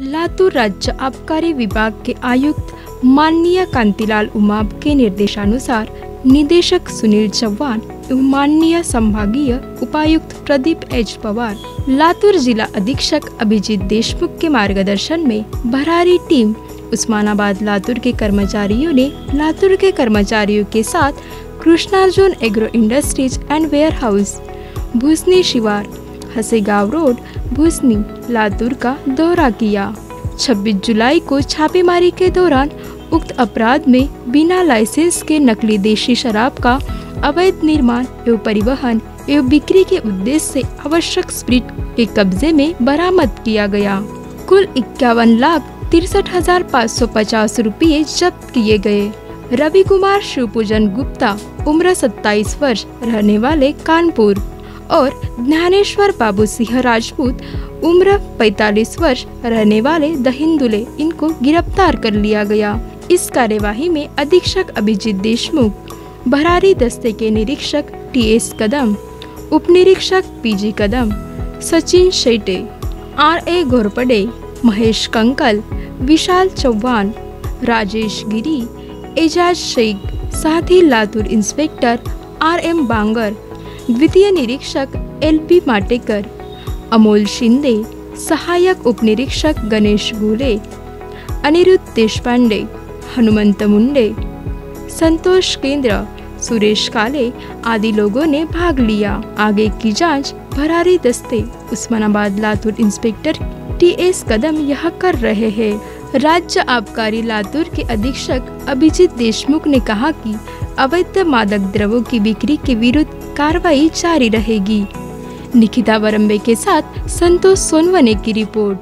लातूर राज्य आबकारी विभाग के आयुक्त माननीय कांतिलाल उमाब के निर्देशानुसार निदेशक सुनील चौहान एवं माननीय संभागीय उपायुक्त प्रदीप एच पवार, लातूर जिला अधीक्षक अभिजीत देशमुख के मार्गदर्शन में भरारी टीम उस्मानाबाद लातूर के कर्मचारियों ने लातूर के कर्मचारियों के साथ Krishnarjun agro industries and warehouse, Bhusni Shivar Hasegaon road भूसनी Latur का दौरा किया। 26 जुलाई को छापेमारी के दौरान उक्त अपराध में बिना लाइसेंस के नकली देशी शराब का अवैध निर्माण एवं परिवहन एवं बिक्री के उद्देश्य से आवश्यक स्प्रिट के कब्जे में बरामद किया गया। कुल इक्यावन लाख तिरसठ हज़ार पाँच सौ पचास रूपए जब्त किए गए। रवि कुमार शिवपूजन गुप्ता, उम्र 27 वर्ष, रहने वाले कानपुर। और ज्ञानेश्वर बाबू सिंह राजपूत उम्र 45 वर्ष, रहने वाले दहिंदुले इनको गिरफ़्तार कर लिया गया। इस कार्यवाही में अधीक्षक अभिजीत देशमुख, भरारी दस्ते के निरीक्षक टी एस कदम उप निरीक्षक PG Kadam, Sachin Shete R A Ghorpade, Mahesh Kankal, Vishal Chauhan, Rajesh Giri, Ejaz Shaikh, साथ ही Latur inspector R M Bangar द्वितीय निरीक्षक एल पी माटेकर, अमोल शिंदे, सहायक उपनिरीक्षक गणेश गुले अनिरुद्ध देशपांडे, हनुमंत मुंडे, संतोष केंद्र, सुरेश काले आदि लोगों ने भाग लिया। आगे की जाँच भरारी दस्ते, Osmanabad Latur inspector T S Kadam यह कर रहे हैं। राज्य आबकारी लातूर के अधीक्षक अभिजीत देशमुख ने कहा कि अवैध मादक द्रवों की बिक्री के विरुद्ध कार्रवाई जारी रहेगी। निकिता वरम्बे के साथ संतोष सोनवने की रिपोर्ट।